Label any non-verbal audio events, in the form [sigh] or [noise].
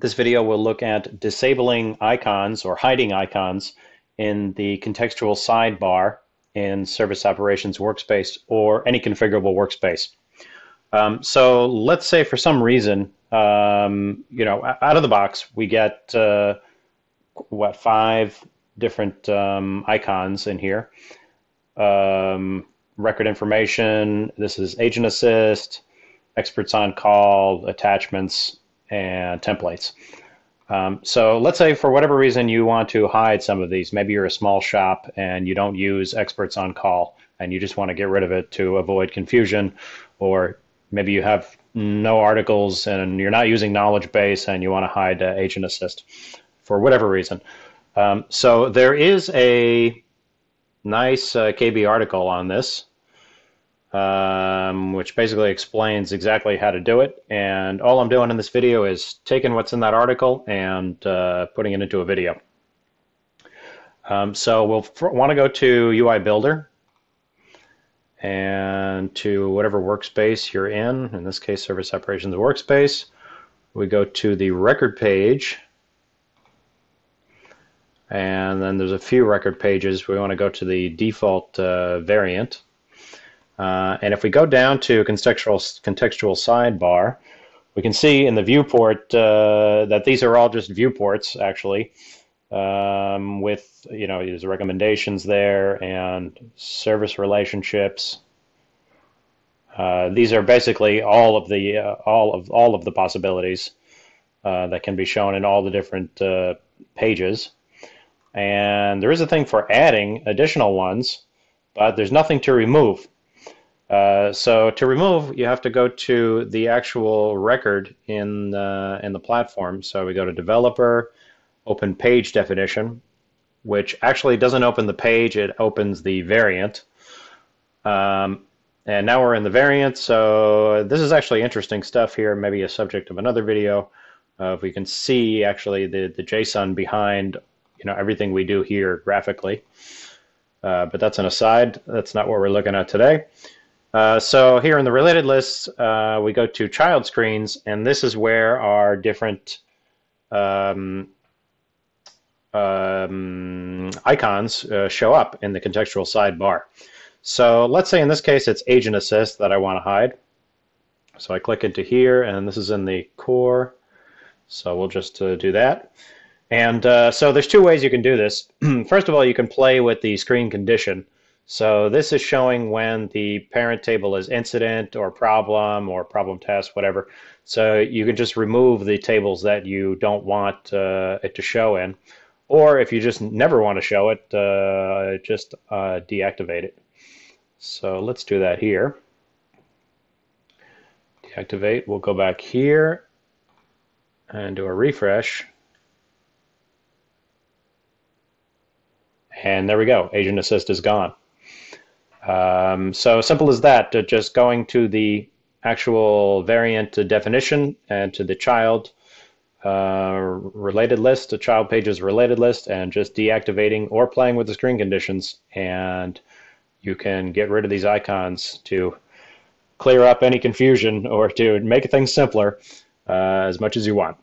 This video will look at disabling icons or hiding icons in the contextual sidebar in Service Operations Workspace or any configurable workspace. Um, so let's say for some reason, um, you know, out of the box, we get uh, what five different um, icons in here. Um, record information. This is Agent Assist, Experts on Call, attachments, and templates. Um, so let's say for whatever reason you want to hide some of these. Maybe you're a small shop and you don't use experts on call and you just want to get rid of it to avoid confusion. Or maybe you have no articles and you're not using knowledge base and you want to hide uh, agent assist for whatever reason. Um, so there is a nice uh, KB article on this um, which basically explains exactly how to do it. And all I'm doing in this video is taking what's in that article and uh, putting it into a video. Um, so we'll want to go to UI Builder and to whatever workspace you're in, in this case Service Operations Workspace. We go to the record page and then there's a few record pages. We want to go to the default uh, variant uh, and if we go down to contextual, contextual sidebar, we can see in the viewport uh, that these are all just viewports actually um, with, you know, there's recommendations there and service relationships. Uh, these are basically all of the uh, all of all of the possibilities uh, that can be shown in all the different uh, pages. And there is a thing for adding additional ones, but there's nothing to remove. Uh, so to remove, you have to go to the actual record in the, in the platform. So we go to Developer, Open Page Definition, which actually doesn't open the page, it opens the variant. Um, and now we're in the variant, so this is actually interesting stuff here, maybe a subject of another video. Uh, if we can see actually the, the JSON behind you know everything we do here graphically. Uh, but that's an aside, that's not what we're looking at today. Uh, so here in the related lists, uh, we go to child screens, and this is where our different um, um, icons uh, show up in the contextual sidebar. So let's say in this case it's Agent Assist that I want to hide. So I click into here, and this is in the core. So we'll just uh, do that. And uh, so there's two ways you can do this. [clears throat] First of all, you can play with the screen condition. So this is showing when the parent table is incident or problem or problem task, whatever. So you can just remove the tables that you don't want uh, it to show in. Or if you just never want to show it, uh, just uh, deactivate it. So let's do that here. Deactivate, we'll go back here and do a refresh. And there we go, Agent Assist is gone. Um, so simple as that, uh, just going to the actual variant definition and to the child uh, related list, the child pages related list, and just deactivating or playing with the screen conditions. And you can get rid of these icons to clear up any confusion or to make things simpler uh, as much as you want.